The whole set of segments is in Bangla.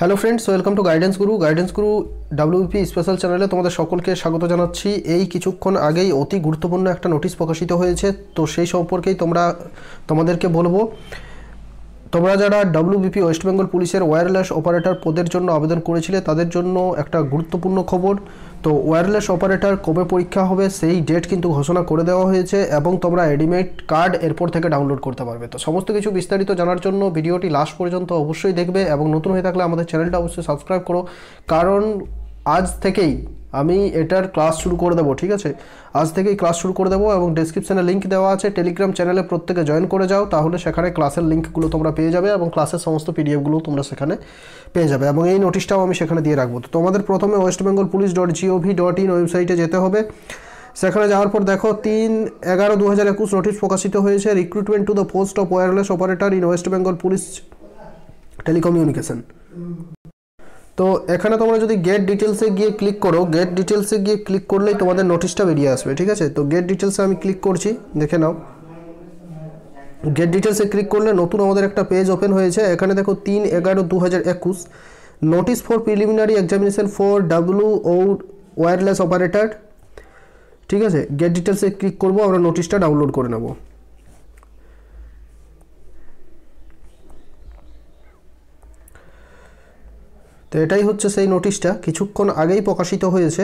Hello friends welcome to Guidance Guru Guidance Guru WP special চ্যানেলে তোমাদের সকলকে স্বাগত জানাচ্ছি। এই কিছুক্ষণ আগেই অতি গুরুত্বপূর্ণ একটা নোটিশ প্রকাশিত হয়েছে। তো সেই সম্পর্কেই তোমরা তোমাদেরকে বলব। তোমরা যারা ডাব্লিউবিপি ওয়েস্ট বেঙ্গল পুলিশের ওয়্যারলেস অপারেটর পদের জন্য আবেদন করেছিলে, তাদের জন্য একটা গুরুত্বপূর্ণ খবর। তো ওয়্যারলেস অপারেটর কবে পরীক্ষা হবে সেই ডেট কিন্তু ঘোষণা করে দেওয়া হয়েছে এবং তোমরা এডিমেট কার্ড এরপর থেকে ডাউনলোড করতে পারবে। তো সমস্ত কিছু বিস্তারিত জানার জন্য ভিডিওটি লাস্ট পর্যন্ত অবশ্যই দেখবে এবং নতুন হয়ে থাকলে আমাদের চ্যানেলটা অবশ্যই সাবস্ক্রাইব করো। কারণ আজ থেকেই আমি এটার ক্লাস শুরু করে দেবো, ঠিক আছে? আজ থেকেই ক্লাস শুরু করে দেবো এবং ডিসক্রিপশানে লিঙ্ক দেওয়া আছে। টেলিগ্রাম চ্যানেলে প্রত্যেকে জয়েন করে যাও, তাহলে সেখানে ক্লাসের লিঙ্কগুলো তোমরা পেয়ে যাবে এবং ক্লাসের সমস্ত পিডিএফগুলো তোমরা সেখানে পেয়ে যাবে এবং এই নোটিশটাও আমি সেখানে দিয়ে রাখব। তো তোমাদের প্রথমে West Bengal police dot gov dot in ওয়েবসাইটে যেতে হবে। সেখানে যাওয়ার পর দেখো, তিন এগারো দু হাজার একুশ নোটিশ প্রকাশিত হয়েছে। Recruitment to the post of wireless operator in West Bengal police telecommunication তো এখানে তোমরা যদি গেট ডিটেলসে গিয়ে ক্লিক করো গেট ডিটেলসে গিয়ে ক্লিক করলেই তোমাদের নোটিশটা বেরিয়ে আসবে, ঠিক আছে? তো গেট ডিটেলসে আমি ক্লিক করছি, দেখে নাও। গেট ডিটেলসে ক্লিক করলে নতুন আমাদের একটা পেজ ওপেন হয়েছে। এখানে দেখো তিন এগারো দু হাজার একুশ। Notice for preliminary examination for W O wireless operator ঠিক আছে? গেট ডিটেলসে ক্লিক করব, আমরা নোটিশটা ডাউনলোড করে নেব। তো এটাই হচ্ছে সেই নোটিশটা কিছুক্ষণ আগেই প্রকাশিত হয়েছে।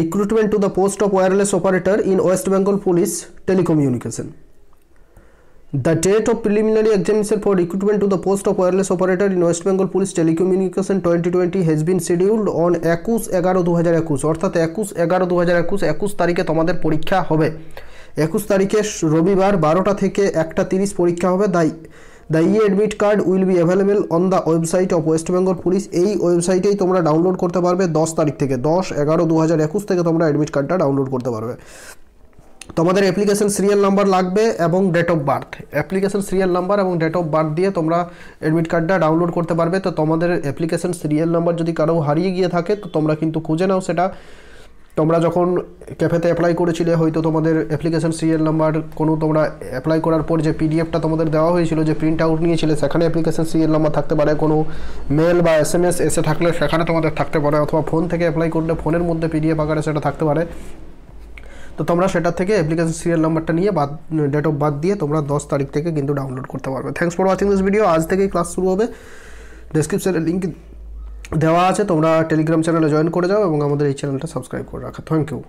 Recruitment to the post of wireless operator in West Bengal police telecommunication The date of preliminary examination for recruitment to the post of wireless operator in West Bengal Police Telecommunication 2020 has been scheduled on একুশ এগারো দু হাজার একুশ। অর্থাৎ একুশ এগারো দু হাজার একুশ একুশ তারিখে তোমাদের পরীক্ষা হবে। একুশ তারিখে রবিবার বারোটা থেকে একটা তিরিশ পরীক্ষা হবে। তাই the E admit card will be available on the website of West Bengal police এই ওয়েবসাইটেই তোমরা ডাউনলোড করতে পারবে দশ তারিখ থেকে, দশ এগারো দু হাজার একুশ থেকে তোমরা অ্যাডমিট কার্ডটা ডাউনলোড করতে পারবে। তোমাদের অ্যাপ্লিকেশন সিরিয়াল নাম্বার লাগবে এবং date of birth application serial number এবং ডেট অফ বার্থ দিয়ে তোমরা অ্যাডমিট কার্ডটা ডাউনলোড করতে পারবে। তো তোমাদের অ্যাপ্লিকেশন সিরিয়াল নাম্বার যদি কারও হারিয়ে গিয়ে থাকে, তো তোমরা কিন্তু খুঁজে নাও সেটা। তোমরা যখন ক্যাফেতে অ্যাপ্লাই করেছিলে, হয়তো তোমাদের অ্যাপ্লিকেশন সিরিয়াল নাম্বার কোনো তোমরা অ্যাপ্লাই করার পর যে পিডিএফটা তোমাদের দেওয়া হয়েছিল, যে প্রিন্ট আউট নিয়েছিলে, সেখানে অ্যাপ্লিকেশন সিরিয়াল নাম্বার থাকতে পারে। কোনো মেল বা এস এম এস এসে থাকলে সেখানে তোমাদের থাকতে পারে, অথবা ফোন থেকে অ্যাপ্লাই করলে ফোনের মধ্যে পিডিএফ আকারে সেটা থাকতে পারে। তো তোমরা সেটার থেকে অ্যাপ্লিকেশন সিরিয়াল নাম্বারটা নিয়ে বাদ ডেট অফ বাদ দিয়ে তোমরা দশ তারিখ থেকে কিন্তু ডাউনলোড করতে পারবে। Thanks for watching this video আজ থেকেই ক্লাস শুরু হবে। ডিসক্রিপশনে লিঙ্ক দেওয়া আছে, তোমরা টেলিগ্রাম চ্যানেলে জয়েন করে যাও এবং আমাদের এই চ্যানেলটা সাবস্ক্রাইব করে রাখা। Thank you